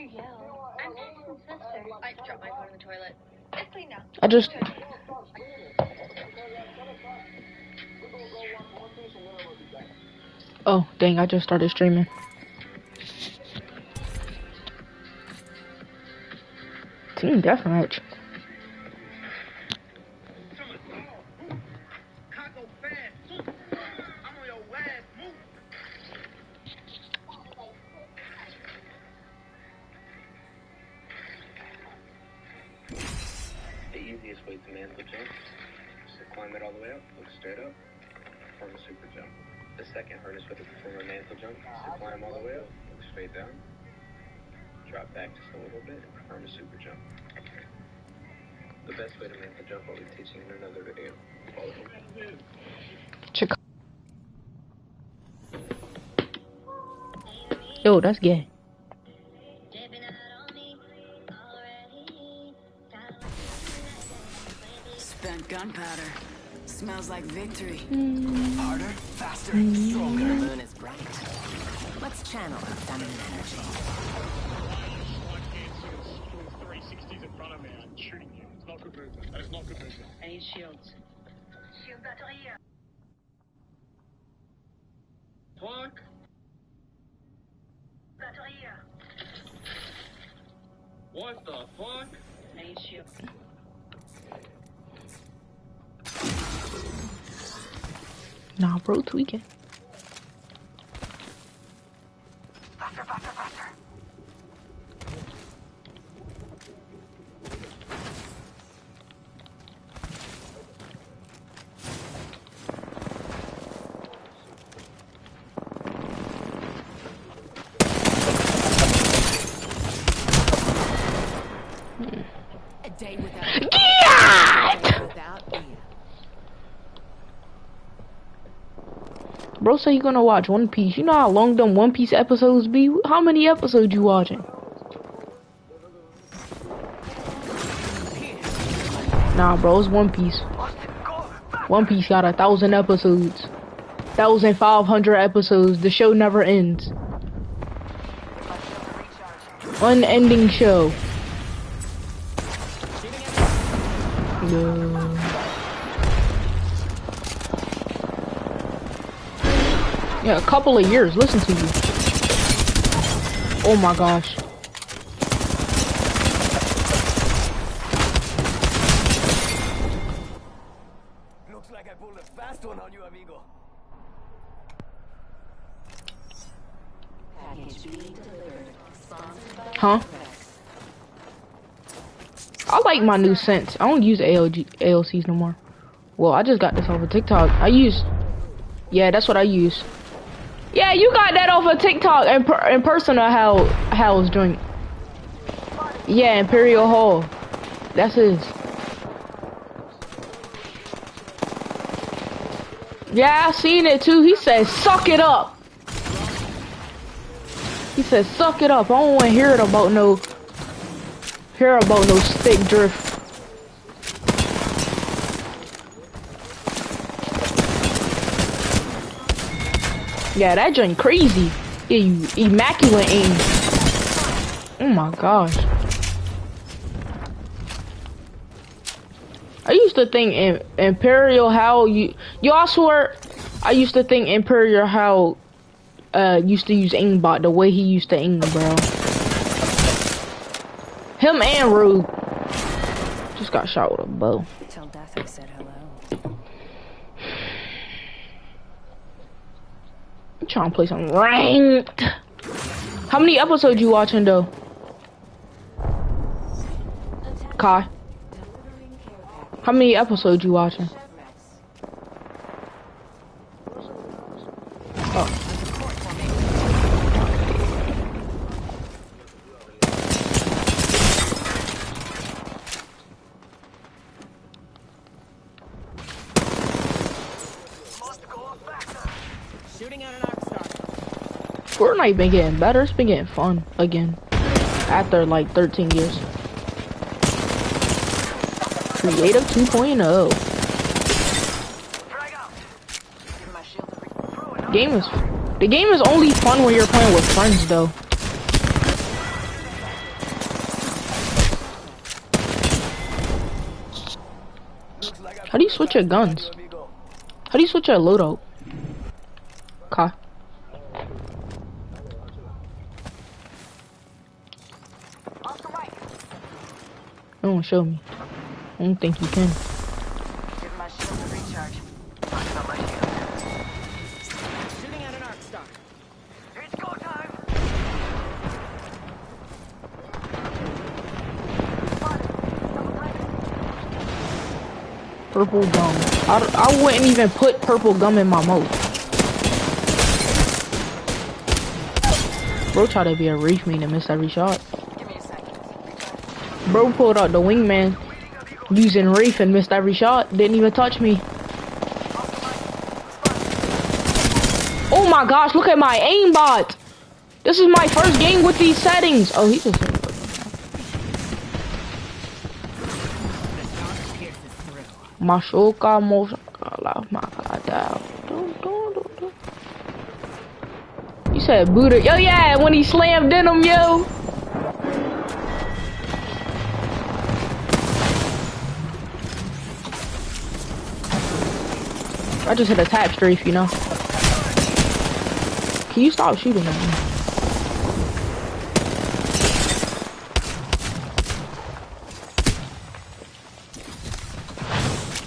you yell? I'm sister. I dropped my phone in the toilet. Clean now. I just. Oh, dang, I just started streaming. Team Deathmatch. Yo, that's gay. Spent gunpowder. Smells like victory. Mm. Harder, faster, mm. stronger. The moon is bright. Let's channel our feminine energy. Doing 360s in front of me and shooting you. It's not good movement. That is not good movement. I need shields. Fuck. What the fuck? I need shields. Nah, bro, tweaking. Faster, faster, faster. A day without. Yeah! without Ia. Bro say you gonna watch One Piece. You know how long them One Piece episodes be? How many episodes you watching? Nah, bro, it's One Piece. One Piece got a thousand episodes. Thousand five hundred episodes. The show never ends. Unending show. Yeah, a couple of years. Listen to you. Oh my gosh. Looks like I pulled a fast one on you, amigo. Package being delivered. Sponsored by Huh? I like my new scents. I don't use ALG, ALCs no more. Well, I just got this off of TikTok. I use. Yeah, that's what I use. Yeah, you got that off of TikTok and per, in personal how Hal's drink. Yeah, Imperial Hal. That's his. Yeah, I seen it too. He said, "Suck it up." He said, "Suck it up." I don't want to hear it about no hear about no stick drift. Yeah, that joint crazy. Yeah, you immaculate aim. Oh my gosh. I used to think in Imperial Hal you y'all swear I used to think Imperial Hal uh used to use aimbot the way he used to aim, bro. Him and Rube just got shot with a bow. Tell Death I said hello. I'm trying to play some ranked. How many episodes you watching though? Kai. How many episodes you watching? Fortnite been getting better. It's been getting fun again. After like 13 years. Creative 2.0. Game is the game is only fun when you're playing with friends though. How do you switch your guns? How do you switch your loadout? Car. Don't show me. I don't think you can. Give my shield a recharge. On my shield. Shooting at an arc star. It's go time. Purple gum. I, I wouldn't even put purple gum in my mouth. Bro tried to be a reach me and miss every shot. Give me a second. Bro pulled out the wingman using Wraith and missed every shot. Didn't even touch me. Oh my gosh, look at my aimbot. This is my first game with these settings. Oh, he just Mashoka Moshaka la Makada. You said Buddha. Yo, yeah, when he slammed in him, yo. I just hit a tap strafe, you know. Can you stop shooting at me?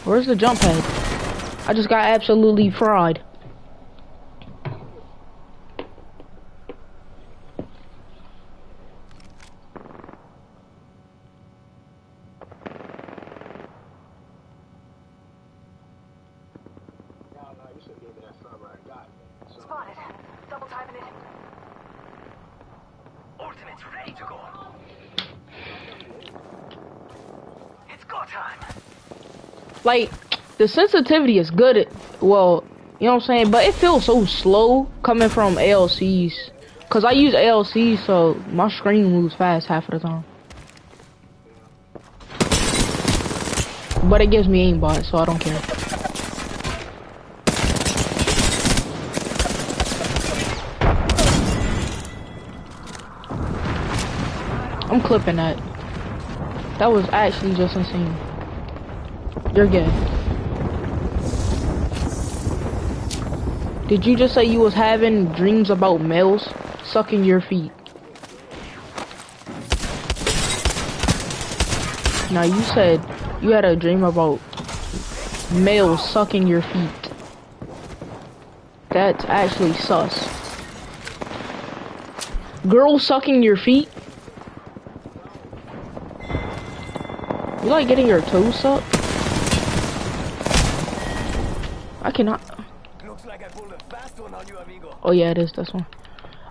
Where's the jump pad? I just got absolutely fried. Spotted. Double timing it. Ultimate's ready to go. It's go time. Like, the sensitivity is good. Well, you know what I'm saying? But it feels so slow coming from ALCs. Cause I use ALCs, so my screen moves fast half of the time. But it gives me aimbot, so I don't care. I'm clipping that. That was actually just insane. You're good. Did you just say you was having dreams about males sucking your feet? Now you said you had a dream about males sucking your feet. That's actually sus. Girls sucking your feet? You like getting your toes sucked? I cannot. Looks like I pulled a fast one on you, amigo. Oh yeah, it is this one.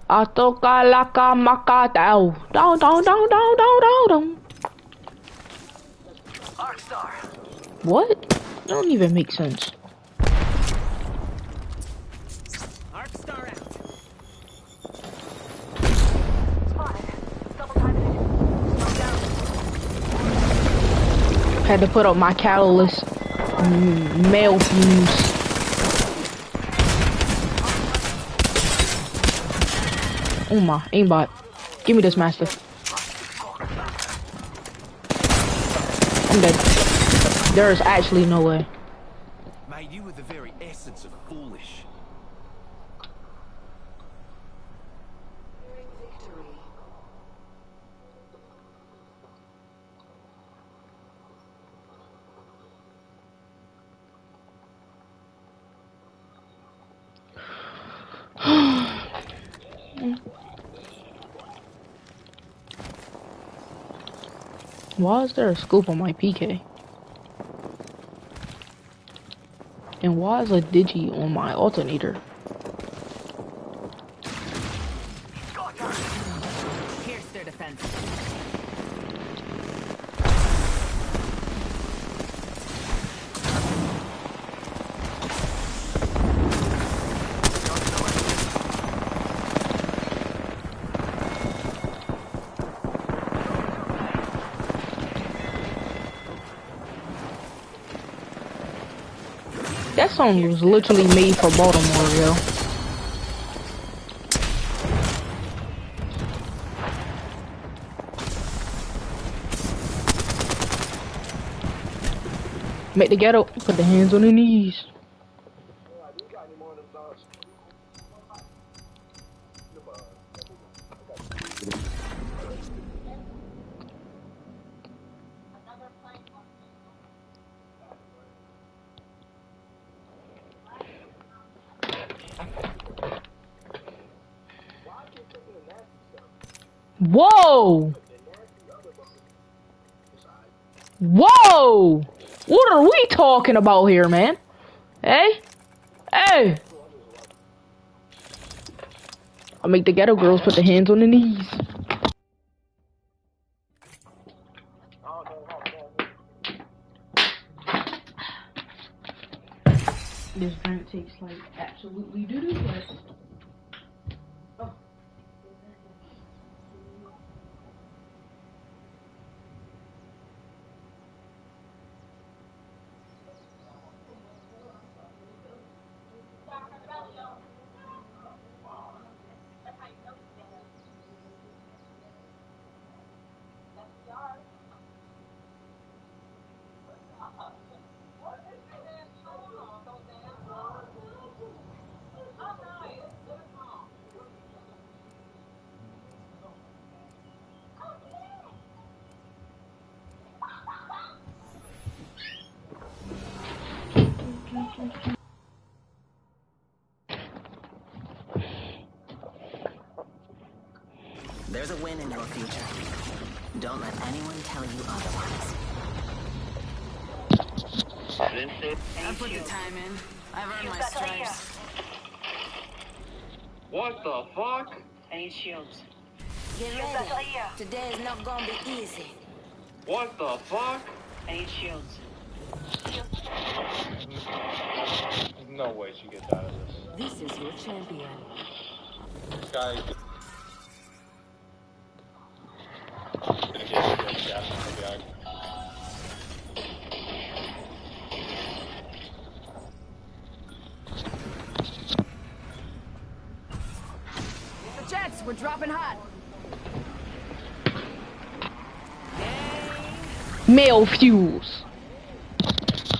Laka maka. Down, down, down, down, down, down, down. What? That don't even make sense. Had to put up my catalyst male fuse. Oh my, aimbot. Give me this master. I'm dead. There is actually no way. Mate, you were the very essence of foolish. Why is there a scoop on my PK? And why is a digi on my alternator? That song was literally made for Baltimore, yo. Make the ghetto. Put the hands on the knees. Whoa! What are we talking about here, man? Hey? Hey! I make the ghetto girls put their hands on their knees. This drink tastes like absolutely doo There's a win in your future. Don't let anyone tell you otherwise. I put the time in. I've earned my stripes. What the fuck? I need shields. Get ready. Today is not gonna be easy. What the fuck? I need shields. There's no way she gets out of this. This is your champion. This guy male fuels.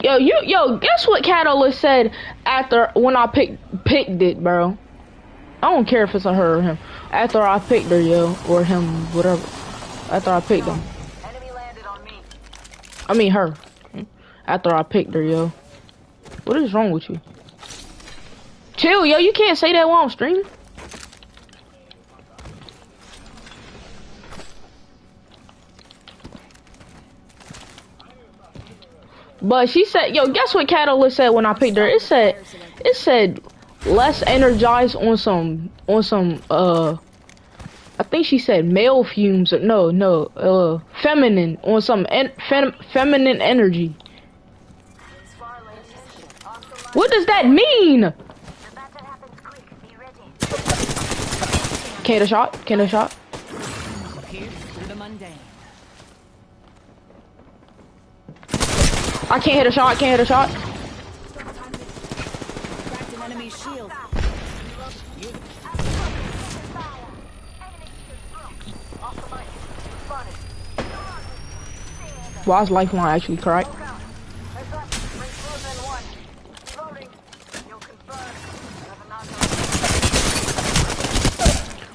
Yo, you yo, guess what Catalyst said after when I picked picked it, bro. I don't care if it's a her or him. After I picked her, yo, or him, whatever. After I picked him. Enemy landed on me. I mean her. After I picked her, yo. What is wrong with you? Chill, yo, you can't say that while I'm streaming. But she said, yo, guess what Catalyst said when I picked her? It said, it said less energized on some, on some, uh, I think she said male fumes. No, no, uh, feminine on some en- fem- feminine energy. What does that mean? Hit a shot? Hit a shot? I can't hit a shot. Can't hit a shot. Why is lifeline actually correct?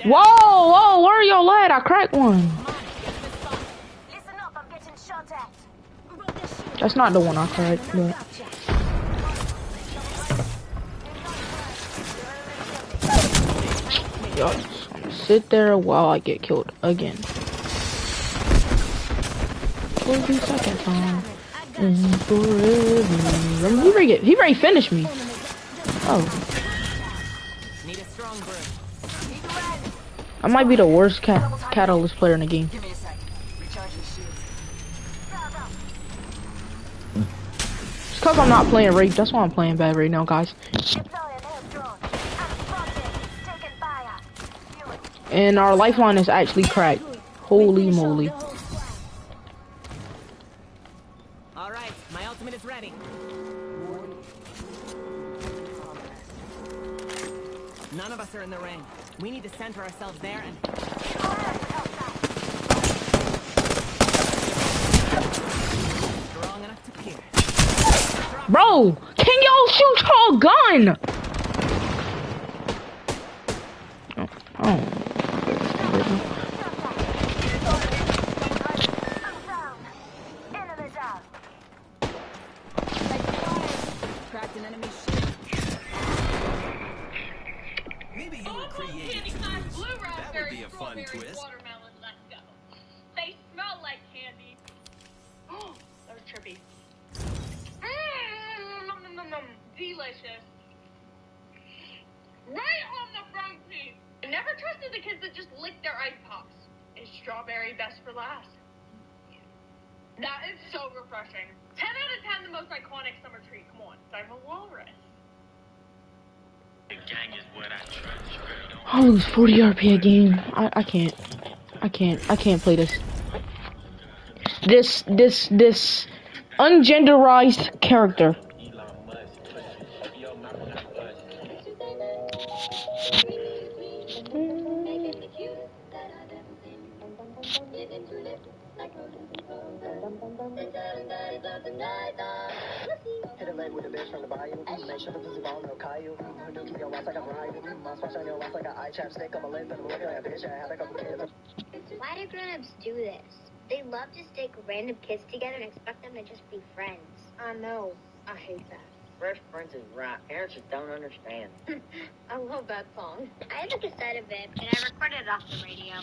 Whoa, whoa, where are y'all at? I cracked one. That's not the one I cracked, but. Y'all sit there while I get killed again. For the second time. And forever. He ready, get- he ready finish me. Oh. I might be the worst cat catalyst player in the game. Give me a sec. Recharging shields. It's cause I'm not playing rape. That's why I'm playing bad right now, guys. And our lifeline is actually cracked. Holy moly. All right, my ultimate is ready. None of us are in the ring. We need to center ourselves there and Bro, can y'all shoot your gun? Strawberry best for last? That is so refreshing. 10 out of 10, the most iconic summer treat. Come on, I'm a walrus. I lose 40 RP a game. I, I can't. I can't. I can't play this. This, this, this ungenderized character. They love to stick random kids together and expect them to just be friends. I know. I hate that. Fresh Prince is right. Parents just don't understand. I love that song. I have a cassette of it, and I recorded it off the radio.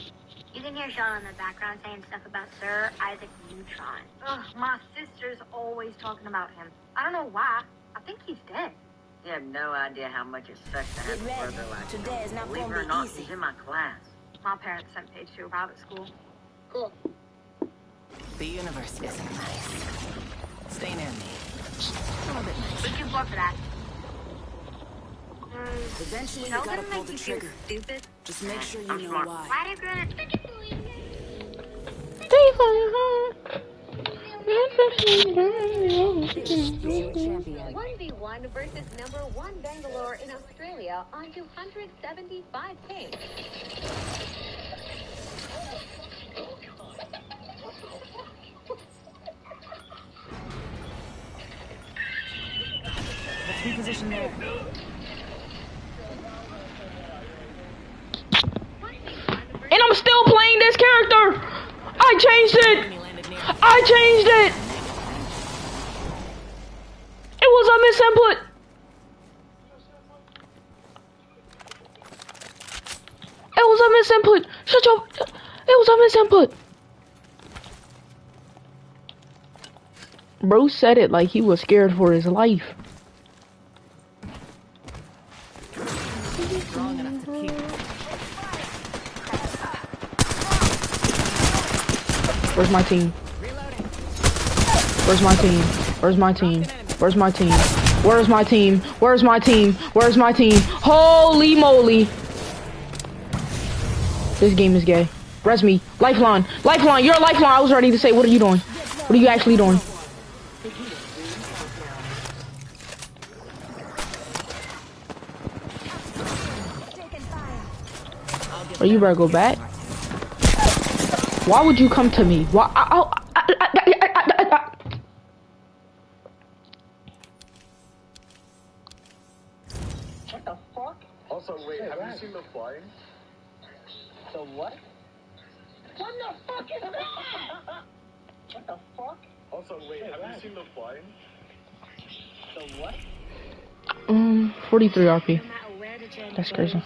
You can hear Sean in the background saying stuff about Sir Isaac Neutron. Ugh, my sister's always talking about him. I don't know why. I think he's dead. You have no idea how much it sucks to have a Get ready. brother like Today you. is not Believe it gonna or be not, easy. he's in my class. My parents sent Paige to a private school. Cool. The universe isn't nice. Stay near me. I'm a bit nice. What'd you for for that? Eventually, you Tell gotta them pull make the trigger. stupid. Just make sure you I'm know smart. why. Why do grown-ups... New champion. 1v1 versus number one Bangalore in Australia on 275k. Let's reposition there. And I'm still playing this character! I changed it! I changed it! It was a misinput! It was a misinput! Shut your... It was a misinput! Bro said it like he was scared for his life. Strong enough to keep. Where's my team? Where's my team? Where's my team? Where's my team? Where's my team? Where's my team? Where's my team? Holy moly! This game is gay. Res me. Lifeline. Lifeline. You're a lifeline. I was ready to say, what are you doing? What are you actually doing? Are you better go back? Why would you come to me? Why? I, I, I, I, I, I, I, I. What the fuck? Also, wait, have you seen the flying? The what? What the fuck is that? What the fuck? Also, wait, have you seen the flying? The what? Um, 43 RP. No matter where the journey That's crazy.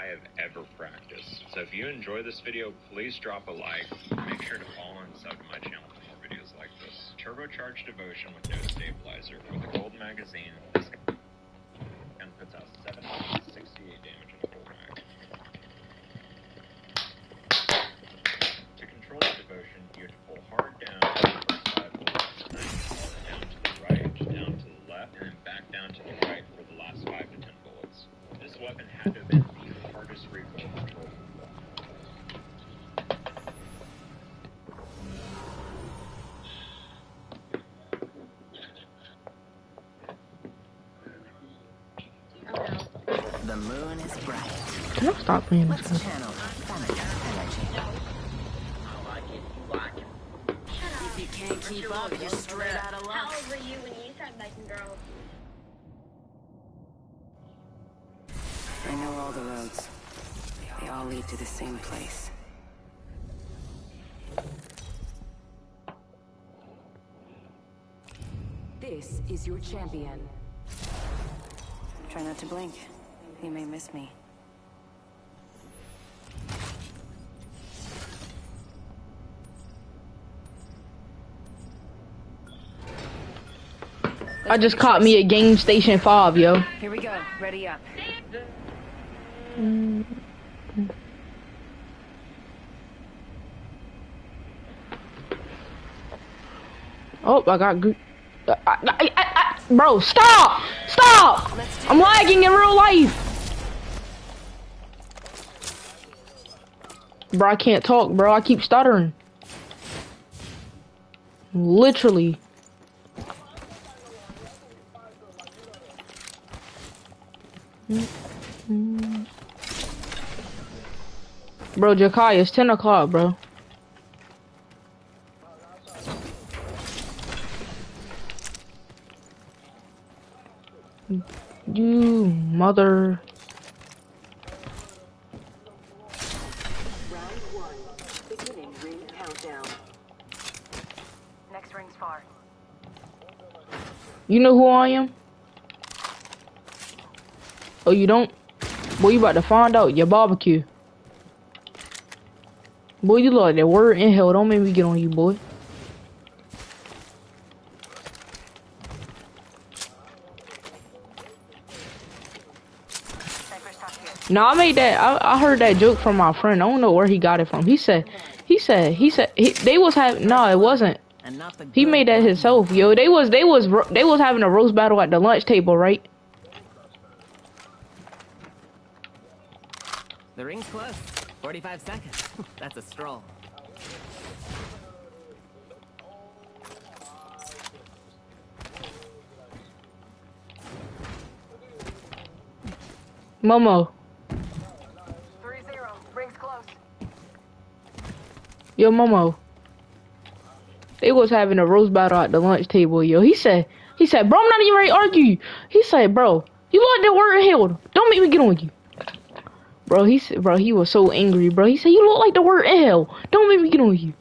I have ever practiced. So if you enjoy this video, please drop a like. Make sure to follow and sub to my channel for more videos like this. Turbocharged Devotion with no stabilizer with a gold magazine. This gun puts out 768 damage in a gold mag. To control the devotion, you have to pull hard down to the five bullets, down to the right, down to the left, and then back down to the right for the last five to ten bullets. This weapon had to have been stop playing this? Let's channel feminine energy. If you can't keep up, you're straight out of How old were you when you started liking girls? I know all the roads. They all lead to the same place. This is your champion. Try not to blink. You may miss me. I just caught me at Game Station 5, yo. Here we go. Ready up. Oh, I got good. Uh, I, I, I, I, bro, stop! Stop! I'm lagging in real life. Bro, I can't talk, bro. I keep stuttering. Literally. Bro, Jakai, it's 10 o'clock, bro. You mother. Round one. Beginning ring countdown. Next ring's far. You know who I am? Oh, you don't? Boy, you about to find out. Your barbecue. Boy, you look like that word in hell. Don't make me get on you, boy. No, I made that. I, I heard that joke from my friend. I don't know where he got it from. He said, he said, he said, he, they was having. No, it wasn't. And not the He made that himself, yo. They was, they was, they was having a roast battle at the lunch table, right? The ring's close. 45 seconds. That's a stroll. Momo, 3-0. Ring's close. yo, Momo. They was having a roast battle at the lunch table, yo. He said, he said, bro, I'm not even ready to argue. He said, bro, you look like that word held. Don't make me get on with you. Bro, he said, bro, he was so angry, bro. He said, you look like the word in hell. Don't make me get on you.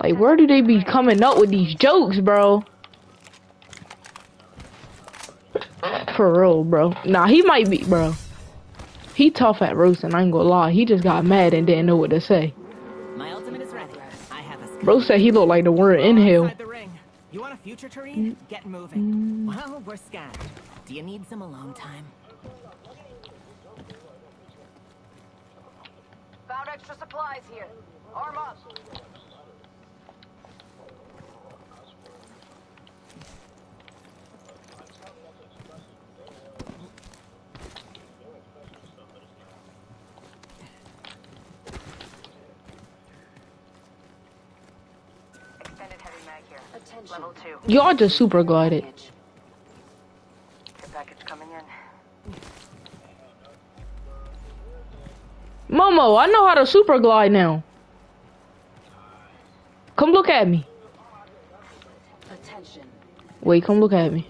Like, where do they be coming up with these jokes, bro? For real, bro. Nah, he might be, bro. He tough at roasting, I ain't gonna lie. He just got mad and didn't know what to say. My ultimate is ready. I have a Bro said he looked like the word in hell. The ring. You want a future tureen? Get moving. Well, we're scattered. Do you need some alone time? Found extra supplies here. Arm up. Extended heavy mag here. Attention. Level two. Y'all just super glided. I know how to super glide now. Come look at me. Attention. Wait, come look at me.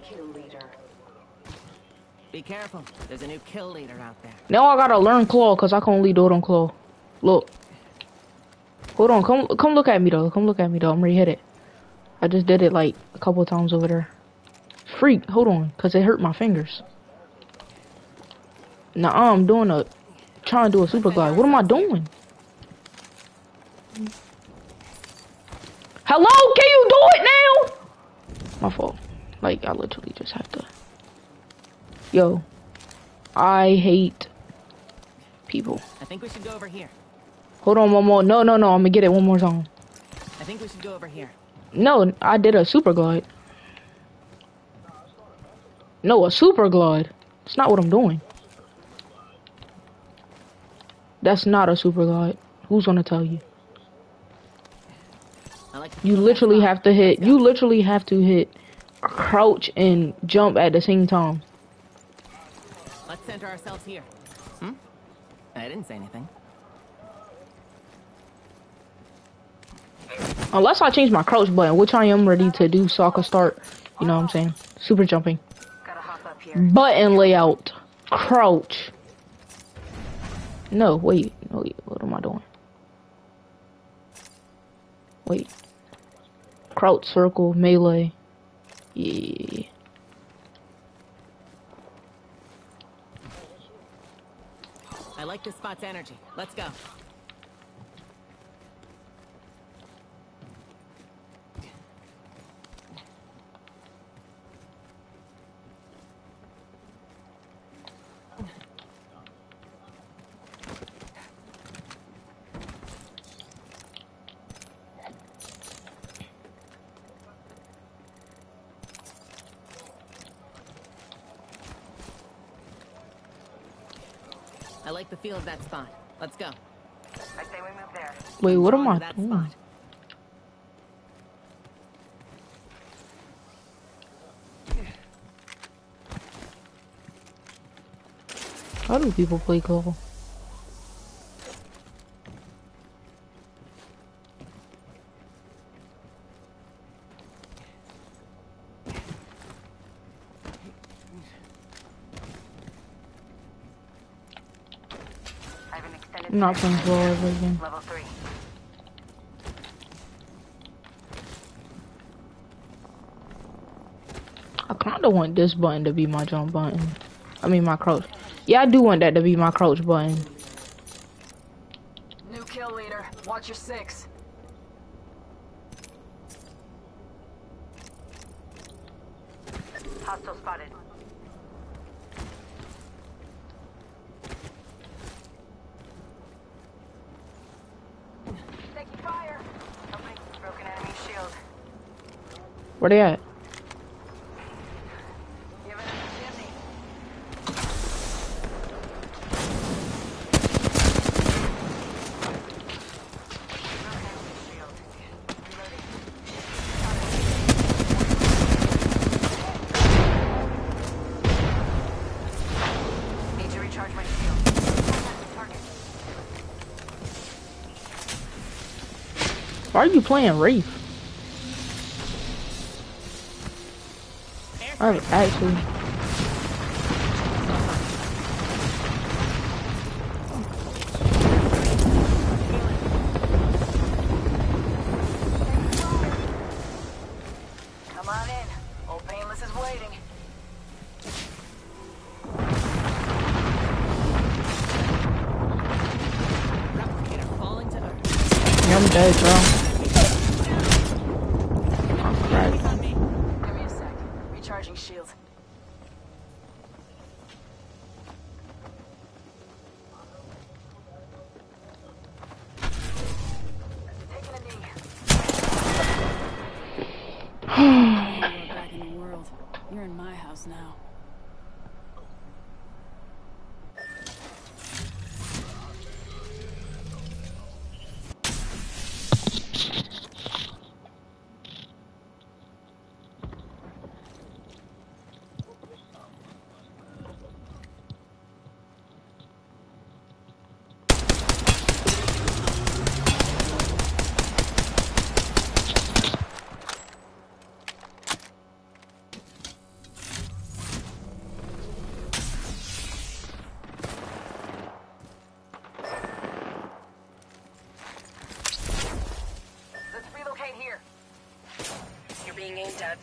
Be careful. There's a new kill leader out there. Now I gotta learn claw because I can only do it on claw. Look. Hold on, come come look at me though. Come look at me though. I'm ready to hit it. I just did it like a couple times over there. Freak, hold on, cause it hurt my fingers. Nah, I'm doing a trying to do a super glide. What am I doing? Hello, can you do it now? My fault. Like I literally just have to. Yo, I hate people. I think we should go over here. Hold on one more. No, no, no. I'm gonna get it one more time. I think we should go over here. No, I did a super glide. No, a super glide. It's not what I'm doing. That's not a super glide. Who's gonna tell you? Like You literally have to hit. You literally have to hit crouch and jump at the same time. Let's center ourselves here. Hmm? I didn't say anything. Unless I change my crouch button, which I am ready to do so I can start, you know what I'm saying? Super jumping. Button layout. Crouch. No, wait. Wait, what am I doing? Wait. Crouch, circle, melee. Yeah. I like this spot's energy. Let's go. I like the feel of that spot. Let's go. I say we move there. Wait, what am I to that doing? How do people play Call? I have an extended I'm not playing Call ever again. level three. I kinda want this button to be my jump button. I mean my crouch. Yeah, I do want that to be my crouch button. New kill leader. Watch your six. Hostile spotted. Taking fire. Opening. Broken enemy shield. Where they at? Giving it a chimney. Broken enemy shield. Reloading. Need to recharge my shield. Target. Why are you playing Wraith? Actually. Recharging shield. Taking a knee. You're back in the world. You're in my house now. Let's relocate here. You're being aimed at.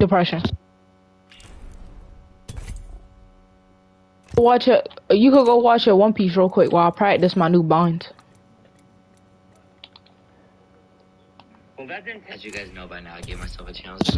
Depression. Watch it. You could go watch a One Piece real quick while I practice my new binds. As you guys know by now, I gave myself a challenge.